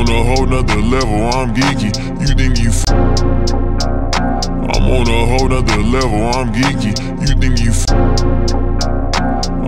on a whole nother level, I'm geeky. You think you f- I'm on a whole nother level, I'm geeky. You think you f-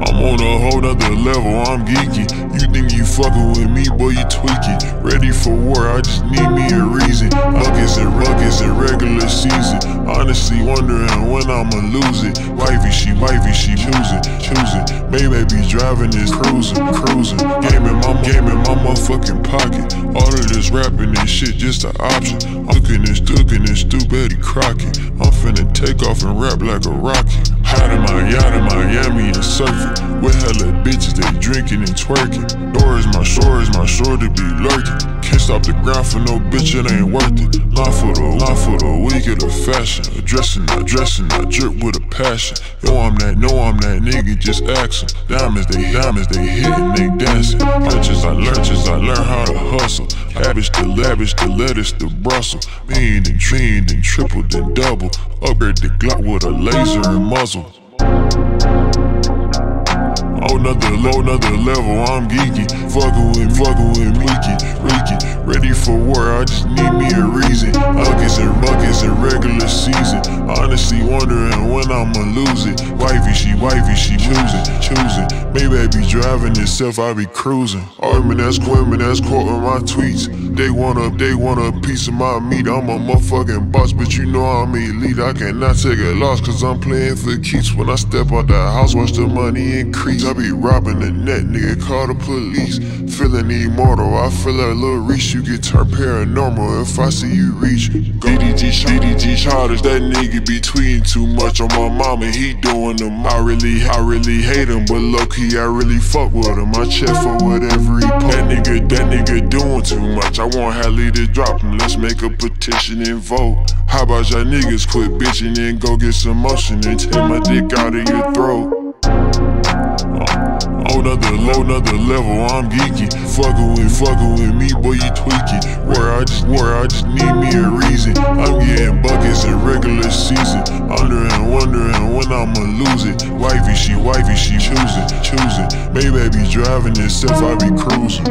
I'm on a whole nother level, I'm geeky. You think you fucking with me, boy, you tweaky. Ready for war, I just need me a reason. Buckets and ruggets in regular season. Honestly wondering when I'ma lose it. Wifey, she wifey, she choosing, choosing. Maybe be driving this cruising, cruising. Game in my game in my motherfucking pocket. All of this rapping and shit just an option. I'm looking and stooking and stupid Crockett. I'm finna take off and rap like a rocket. Hot in my yacht in Miami and surfing. With hella bitches, they drinking and twerking. Door is my shore, is my shore to be lurking. Can't stop the grind for no bitch, it ain't worth it. Not for the, not for the weak of the fashion. Addressing, not dressing, I drip with a passion. Yo, I'm that, no, I'm that nigga, just 'em. Diamonds, they diamonds, they hitting, they dancing. Lurches, I lurches, I learn how to hustle. Lavish the lavish, the lettuce, the Brussels. Mean and trained and triple, then double. Upgrade the Glock with a laser and muzzle. Oh, another low, another level, I'm geeky. Fucking with, fucking with Leaky, Ready for war, I just need me a reason. Buckets and buckets in regular season. Honestly wondering when I'ma lose it. Wifey, she wifey, she choosing, choosing. Maybe I be driving itself, I be cruising. Armin, that's women, that's quoting my tweets. They want a, they want a piece of my meat. I'm a motherfucking boss, but you know I'm elite. I cannot take a loss, cause I'm playing for keeps. When I step out the house, watch the money increase. I be robbing the net, nigga, call the police. Feeling immortal, I feel like Lil Reese. You get turned paranormal if I see you reach. DDG, DDG Charters, that nigga be tweeting too much on my mama. He doing them. I really, I really hate him, but low key, I really fuck with him. I check for whatever he post. That nigga, that nigga doing too much. I want Halle to drop him. Let's make a petition and vote. How about y'all niggas quit bitching and go get some motion and take my dick out of your throat? Uh, oh, another low, another level, I'm geeky. Fucking with, fucking with me, boy, you tweaky. Where I just, where I just need me a reason. I'm getting buckets in regular season. Wondering, wondering when I'ma lose it. Wifey, she wifey, she choosing, choosing. Maybe I be driving itself, I be cruising.